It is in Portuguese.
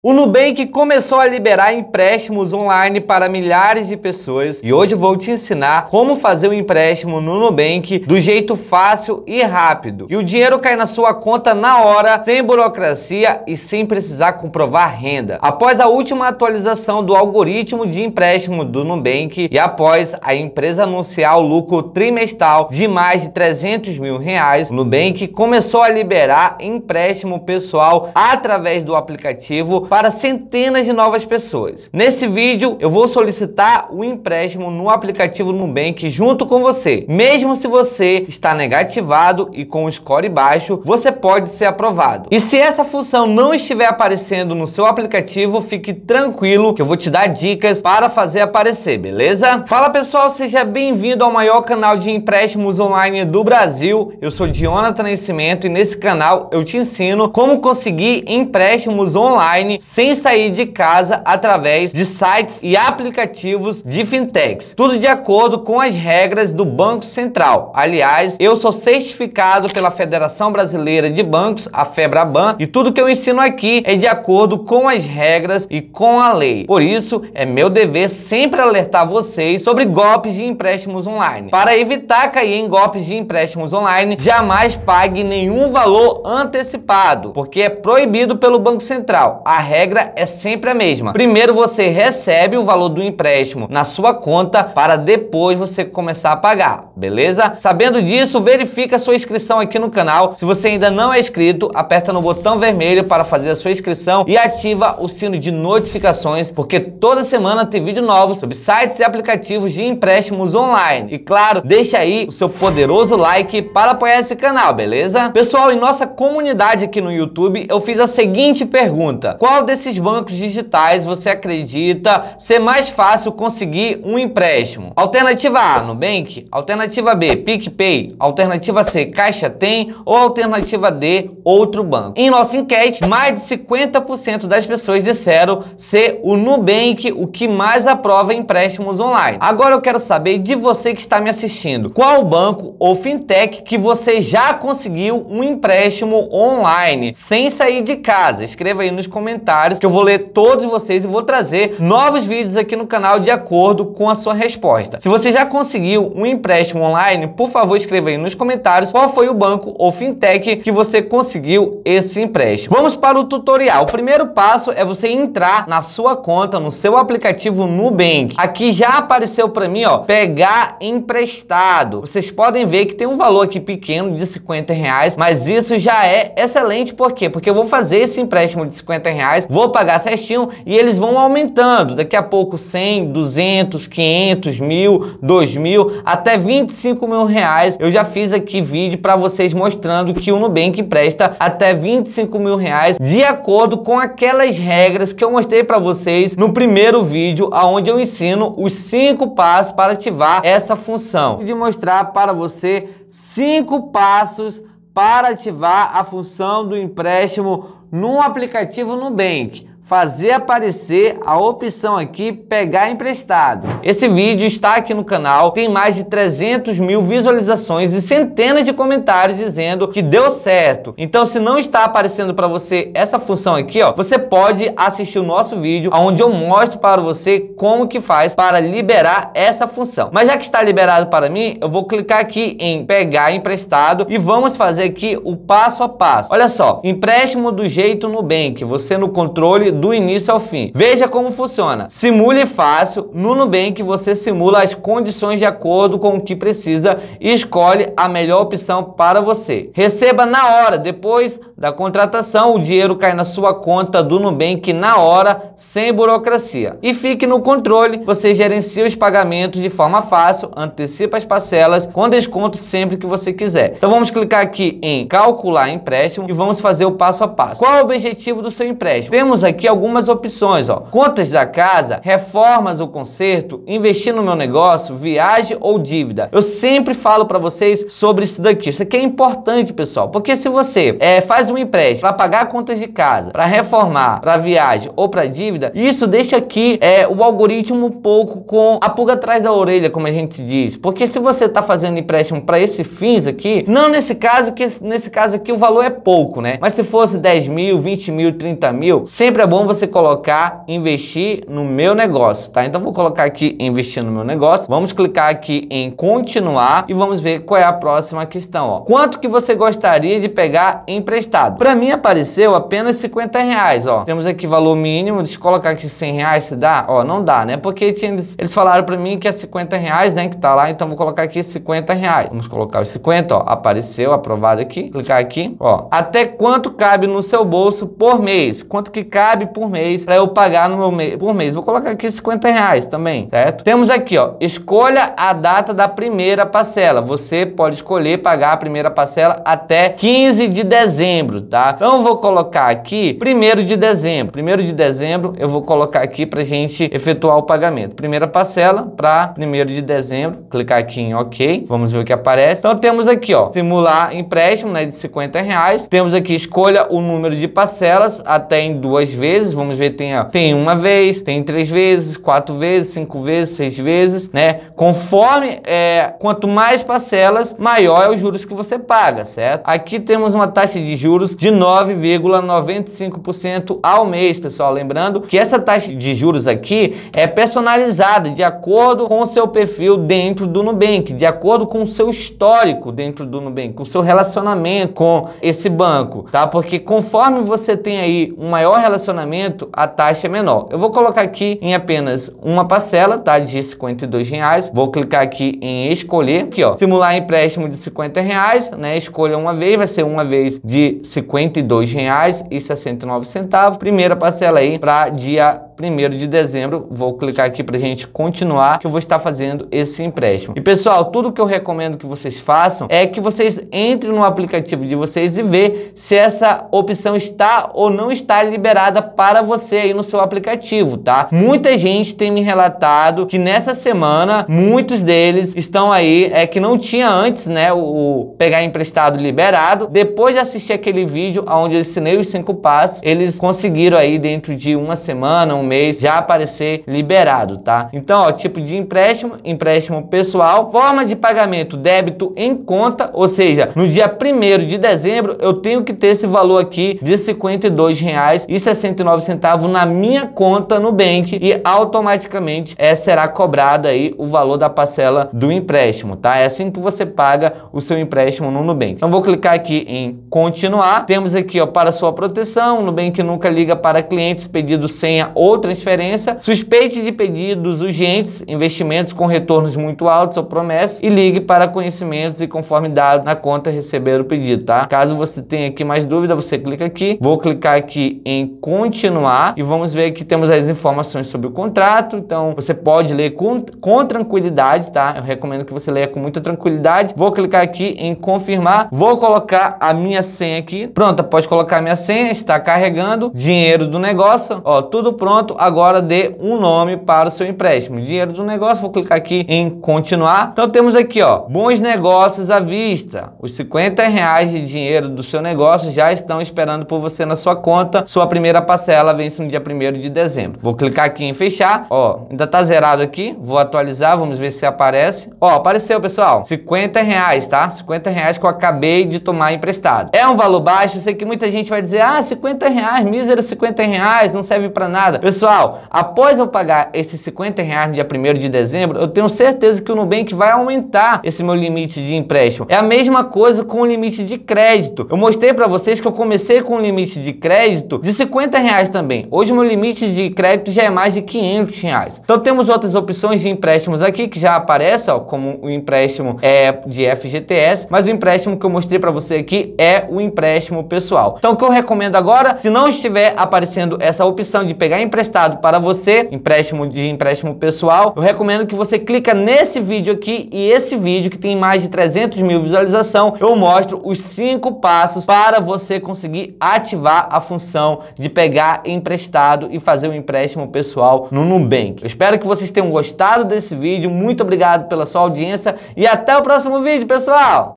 O Nubank começou a liberar empréstimos online para milhares de pessoas e hoje vou te ensinar como fazer um empréstimo no Nubank do jeito fácil e rápido. E o dinheiro cai na sua conta na hora, sem burocracia e sem precisar comprovar renda. Após a última atualização do algoritmo de empréstimo do Nubank e após a empresa anunciar o lucro trimestral de mais de 300 mil reais, o Nubank começou a liberar empréstimo pessoal através do aplicativo para centenas de novas pessoas. Nesse vídeo eu vou solicitar o empréstimo no aplicativo Nubank junto com você. Mesmo se você está negativado e com o score baixo, você pode ser aprovado. E se essa função não estiver aparecendo no seu aplicativo, fique tranquilo que eu vou te dar dicas para fazer aparecer, beleza? Fala pessoal, seja bem-vindo ao maior canal de empréstimos online do Brasil. Eu sou Jonathan Nascimento e nesse canal eu te ensino como conseguir empréstimos online sem sair de casa através de sites e aplicativos de fintechs. Tudo de acordo com as regras do Banco Central. Aliás, eu sou certificado pela Federação Brasileira de Bancos, a FEBRABAN, e tudo que eu ensino aqui é de acordo com as regras e com a lei. Por isso, é meu dever sempre alertar vocês sobre golpes de empréstimos online. Para evitar cair em golpes de empréstimos online, jamais pague nenhum valor antecipado, porque é proibido pelo Banco Central. A regra é sempre a mesma. Primeiro você recebe o valor do empréstimo na sua conta para depois você começar a pagar, beleza? Sabendo disso, verifica sua inscrição aqui no canal. Se você ainda não é inscrito, aperta no botão vermelho para fazer a sua inscrição e ativa o sino de notificações, porque toda semana tem vídeo novo sobre sites e aplicativos de empréstimos online. E claro, deixa aí o seu poderoso like para apoiar esse canal, beleza? Pessoal, em nossa comunidade aqui no YouTube, eu fiz a seguinte pergunta: qual qual desses bancos digitais você acredita ser mais fácil conseguir um empréstimo? Alternativa A, Nubank. Alternativa B, PicPay. Alternativa C, Caixa Tem. Ou alternativa D, outro banco. Em nossa enquete, mais de 50% das pessoas disseram ser o Nubank o que mais aprova empréstimos online. Agora eu quero saber de você que está me assistindo. Qual banco ou fintech que você já conseguiu um empréstimo online sem sair de casa? Escreva aí nos comentários comentários que eu vou ler todos vocês e vou trazer novos vídeos aqui no canal de acordo com a sua resposta. Se você já conseguiu um empréstimo online, por favor escreva aí nos comentários qual foi o banco ou fintech que você conseguiu esse empréstimo. Vamos para o tutorial. O primeiro passo é você entrar na sua conta, no seu aplicativo Nubank. Aqui já apareceu para mim, ó, pegar emprestado. Vocês podem ver que tem um valor aqui pequeno de 50 reais, mas isso já é excelente. Por quê? Porque eu vou fazer esse empréstimo de 50 reais reais, vou pagar certinho e eles vão aumentando. Daqui a pouco 100, 200, 500, mil, 2 mil, até 25 mil reais. Eu já fiz aqui vídeo para vocês mostrando que o Nubank empresta até 25 mil reais de acordo com aquelas regras que eu mostrei para vocês no primeiro vídeo, onde eu ensino os cinco passos para ativar essa função. De mostrar para você cinco passos para ativar a função do empréstimo no aplicativo Nubank fazer aparecer a opção aqui pegar emprestado. Esse vídeo está aqui no canal, tem mais de 300 mil visualizações e centenas de comentários dizendo que deu certo. Então se não está aparecendo para você essa função aqui, ó, você pode assistir o nosso vídeo onde eu mostro para você como que faz para liberar essa função. Mas já que está liberado para mim, eu vou clicar aqui em pegar emprestado e vamos fazer aqui o passo a passo. Olha só, empréstimo do jeito Nubank, você no controle do início ao fim. Veja como funciona. Simule fácil. No Nubank você simula as condições de acordo com o que precisa e escolhe a melhor opção para você. Receba na hora, depois da contratação, o dinheiro cai na sua conta do Nubank na hora, sem burocracia. E fique no controle, você gerencia os pagamentos de forma fácil, antecipa as parcelas com desconto sempre que você quiser. Então vamos clicar aqui em calcular empréstimo e vamos fazer o passo a passo. Qual é o objetivo do seu empréstimo? Temos aqui algumas opções, ó. Contas da casa, reformas ou conserto, investir no meu negócio, viagem ou dívida. Eu sempre falo para vocês sobre isso daqui. Isso aqui é importante, pessoal, porque se você é, faz um empréstimo para pagar contas de casa, para reformar, para viagem ou para dívida, isso deixa aqui é, o algoritmo um pouco com a pulga atrás da orelha, como a gente diz. Porque se você está fazendo empréstimo para esse fins aqui, não nesse caso, que nesse caso aqui o valor é pouco, né? Mas se fosse 10 mil, 20 mil, 30 mil, sempre é bom você colocar investir no meu negócio, tá? Então vou colocar aqui investir no meu negócio. Vamos clicar aqui em continuar e vamos ver qual é a próxima questão, ó. Quanto que você gostaria de pegar emprestado? Para mim apareceu apenas 50 reais, ó. Temos aqui valor mínimo, deixa eu colocar aqui 100 reais se dá? Ó, não dá, né? Porque eles, eles falaram para mim que é 50 reais, né? Que tá lá, então vou colocar aqui 50 reais. Vamos colocar os 50, ó. Apareceu, aprovado aqui. Clicar aqui, ó. Até quanto cabe no seu bolso por mês? Quanto que cabe por mês para eu pagar no meu mês, por mês? Vou colocar aqui 50 reais também, certo? Temos aqui, ó. Escolha a data da primeira parcela. Você pode escolher pagar a primeira parcela até 15 de dezembro, tá? Então vou colocar aqui primeiro de dezembro. Primeiro de dezembro eu vou colocar aqui para gente efetuar o pagamento. Primeira parcela para primeiro de dezembro. Clicar aqui em OK. Vamos ver o que aparece. Então temos aqui, ó, simular empréstimo, né, de 50 reais. Temos aqui escolha o número de parcelas até em duas vezes. Vamos ver tem tem uma vez, tem três vezes, quatro vezes, cinco vezes, seis vezes, né? Conforme é, quanto mais parcelas, maior é os juros que você paga, certo? Aqui temos uma taxa de juros de 9,95% ao mês, pessoal. Lembrando que essa taxa de juros aqui é personalizada de acordo com o seu perfil dentro do Nubank, de acordo com o seu histórico dentro do Nubank, com o seu relacionamento com esse banco, tá? Porque conforme você tem aí um maior relacionamento, a taxa é menor. Eu vou colocar aqui em apenas uma parcela, tá? De 52 reais. Vou clicar aqui em escolher, aqui ó, simular empréstimo de 50 reais, né? Escolha uma vez, vai ser uma vez de 52 reais e 69 centavos. Primeira parcela aí para dia 1 de dezembro. Vou clicar aqui para gente continuar, que eu vou estar fazendo esse empréstimo. E pessoal, tudo que eu recomendo que vocês façam é que vocês entrem no aplicativo de vocês e ver se essa opção está ou não está liberada para você aí no seu aplicativo, tá? Muita gente tem me relatado que nessa semana muitos deles estão aí é que não tinha antes, né, o, o pegar emprestado liberado. Depois de assistir aquele vídeo onde eu ensinei os cinco passos, eles conseguiram aí dentro de uma semana, um mês já aparecer liberado, tá? Então, ó, tipo de empréstimo, empréstimo pessoal, forma de pagamento, débito em conta, ou seja, no dia 1 de dezembro eu tenho que ter esse valor aqui de R$ 52,69 na minha conta no Bank e automaticamente é, será cobrado aí o valor da parcela do empréstimo, tá? É assim que você paga o seu empréstimo no Nubank. Então vou clicar aqui em continuar. Temos aqui, ó, para sua proteção, o Nubank nunca liga para clientes pedido senha ou transferência, suspeite de pedidos urgentes, investimentos com retornos muito altos ou promessas e ligue para conhecimentos e conformidades na conta receber o pedido, tá? Caso você tenha aqui mais dúvida, você clica aqui. Vou clicar aqui em continuar e vamos ver que temos as informações sobre o contrato. Então, você pode ler com, com tranquilidade, tá? Eu recomendo que você leia com muita tranquilidade. Vou clicar aqui em confirmar. Vou colocar a minha senha aqui. Pronto, pode colocar a minha senha, está carregando. Dinheiro do negócio, ó, tudo pronto agora dê um nome para o seu empréstimo. Dinheiro do negócio, vou clicar aqui em continuar. Então temos aqui, ó, bons negócios à vista. Os 50 reais de dinheiro do seu negócio já estão esperando por você na sua conta. Sua primeira parcela vence no dia 1 de dezembro. Vou clicar aqui em fechar. Ó, ainda tá zerado aqui. Vou atualizar, vamos ver se aparece. Ó, apareceu, pessoal. 50 reais, tá? 50 reais que eu acabei de tomar emprestado. É um valor baixo, eu sei que muita gente vai dizer, ah, 50 reais, mísero 50 reais, não serve para nada. Pessoal, após eu pagar esses 50 reais no dia 1 de dezembro, eu tenho certeza que o Nubank vai aumentar esse meu limite de empréstimo. É a mesma coisa com o limite de crédito. Eu mostrei para vocês que eu comecei com um limite de crédito de 50 reais também. Hoje meu limite de crédito já é mais de 500 reais. Então temos outras opções de empréstimos aqui que já aparecem, ó, como o empréstimo é de FGTS, mas o empréstimo que eu mostrei para você aqui é o empréstimo pessoal. Então o que eu recomendo agora, se não estiver aparecendo essa opção de pegar empréstimo emprestado para você, empréstimo de empréstimo pessoal, eu recomendo que você clica nesse vídeo aqui e esse vídeo que tem mais de 300 mil visualização, eu mostro os cinco passos para você conseguir ativar a função de pegar emprestado e fazer um empréstimo pessoal no Nubank. Eu espero que vocês tenham gostado desse vídeo, muito obrigado pela sua audiência e até o próximo vídeo, pessoal!